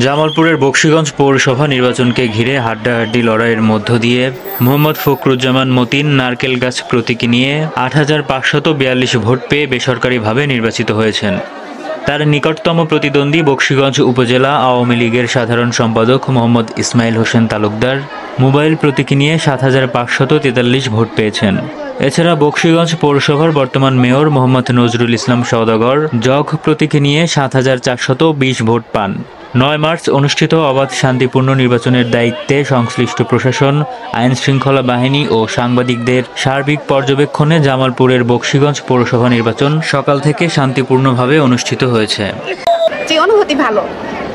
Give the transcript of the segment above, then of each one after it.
জামালপুরের বক্সিগঞ্জ পৌরসভা নির্বাচনকে ঘিরে হাড্ডাহাড্ডি লড়াইয়ের মধ্য দিয়ে মোহাম্মদ ফখরুজ্জামান মতিন নারকেল গাছ প্রতীকী নিয়ে আট হাজার পাঁচশত বিয়াল্লিশ ভোট পেয়ে বেসরকারিভাবে নির্বাচিত হয়েছেন। তার নিকটতম প্রতিদ্বন্দ্বী বক্সিগঞ্জ উপজেলা আওয়ামী লীগের সাধারণ সম্পাদক মোহাম্মদ ইসমাইল হোসেন তালুকদার মোবাইল প্রতীকী নিয়ে সাত হাজার পাঁচশত তেতাল্লিশ ভোট পেয়েছেন। এছাড়া বক্সিগঞ্জ পৌরসভার বর্তমান মেয়র মোহাম্মদ নজরুল ইসলাম সওদাগর জগ প্রতীকী নিয়ে সাত হাজার চারশত বিশ ভোট পান। নয় মার্চ অনুষ্ঠিত অবাধ শান্তিপূর্ণ নির্বাচনের দায়িত্বে সংশ্লিষ্ট প্রশাসন আইন শৃঙ্খলা বাহিনী ও সাংবাদিকদের সার্বিক পর্যবেক্ষণে জামালপুরের বক্সিগঞ্জ পৌরসভা নির্বাচন সকাল থেকে শান্তিপূর্ণভাবে অনুষ্ঠিত হয়েছে। যে অনুভূতি ভালো।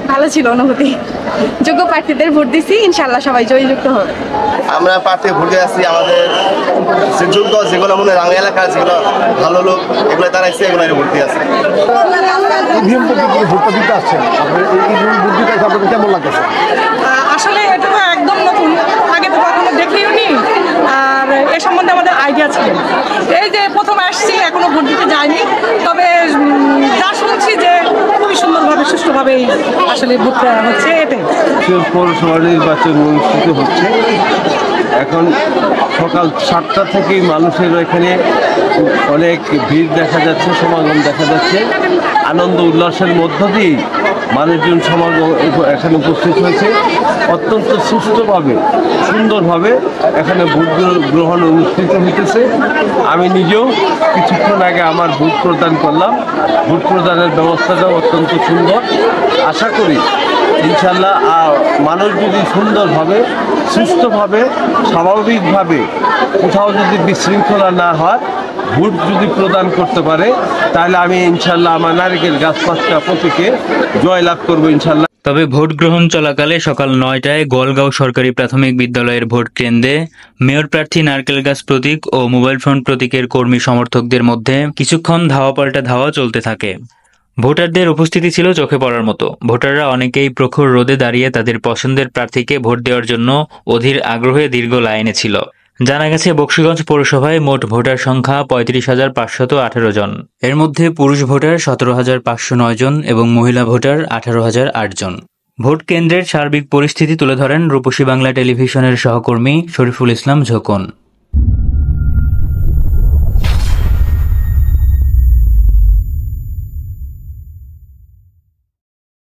ভালো ছিল অনুভূতি। যোগ্য প্রার্থীদের ভোট দিছি ইনশাল্লাহ সবাই জয়যুক্ত হবে। আমরা প্রার্থী ভোটে আসছি আমাদের যোগ্য যেগুলো মনে হয় রাঙা এলাকার যেগুলো ভালো লোক এগুলো তারা এসে এগুলো ভর্তি আছে ইভিএম পদ্ধতিতে ভোটটা দিতে আসছেন। এই বুদ্ধিটা আপনাদের কেমন লাগতেছে? আসলে এটা তো একদম নতুন। আগে তো কখনো দেখিও নি আর এ সম্বন্ধে আমাদের আইডিয়া ছিল। এই যে প্রথম আসছি এখনও ভোট দিতে যায়নি তবে যা শুনছি যে খুবই সুন্দরভাবে সুষ্ঠুভাবেই আসলে ভোটটা হচ্ছে এটাই পৌরসভা নির্বাচন অনুষ্ঠিত হচ্ছে। এখন সকাল সাতটা থেকেই মানুষের এখানে অনেক ভিড় দেখা যাচ্ছে, সমাগম দেখা যাচ্ছে। আনন্দ উল্লাসের মধ্য দিয়েই মানুষজন সমাগম এখানে উপস্থিত হয়েছে। অত্যন্ত সুস্থভাবে সুন্দরভাবে এখানে ভোট গ্রহণ অনুষ্ঠিত হইতেছে। আমি নিজেও কিছুক্ষণ আগে আমার ভোট প্রদান করলাম। ভোট প্রদানের ব্যবস্থাটাও অত্যন্ত সুন্দর। আশা করি ইনশাল্লাহ মানুষ যদি সুন্দরভাবে, সুস্থভাবে, স্বাভাবিকভাবে কোথাও যদি বিশৃঙ্খলা না হয় ভোট যদি প্রদান করতে পারে, তাহলে আমি ইনশাল্লাহ আমার নারিকেল গাছ পাঁচটা প্রতীকে জয়লাভ করব ইনশাল্লাহ। তবে ভোট গ্রহণ চলাকালে সকাল নয়টায় গোয়ালগাঁও সরকারি প্রাথমিক বিদ্যালয়ের ভোট কেন্দ্রে মেয়র প্রার্থী নারকেল গাছ প্রতীক ও মোবাইল ফোন প্রতীকের কর্মী সমর্থকদের মধ্যে কিছুক্ষণ ধাওয়া পাল্টা ধাওয়া চলতে থাকে। ভোটারদের উপস্থিতি ছিল চোখে পড়ার মতো। ভোটাররা অনেকেই প্রখর রোদে দাঁড়িয়ে তাদের পছন্দের প্রার্থীকে ভোট দেওয়ার জন্য অধীর আগ্রহে দীর্ঘ লাইনে ছিল। জানা গেছে, বক্সিগঞ্জ পৌরসভায় মোট ভোটার সংখ্যা পঁয়ত্রিশ হাজার পাঁচশত আঠারো জন। এর মধ্যে পুরুষ ভোটার সতেরো হাজার পাঁচশো নয় জন এবং মহিলা ভোটার আঠারো হাজার আট জন। ভোট কেন্দ্রের সার্বিক পরিস্থিতি তুলে ধরেন রূপসী বাংলা টেলিভিশনের সহকর্মী শরীফুল ইসলাম ঝোকন।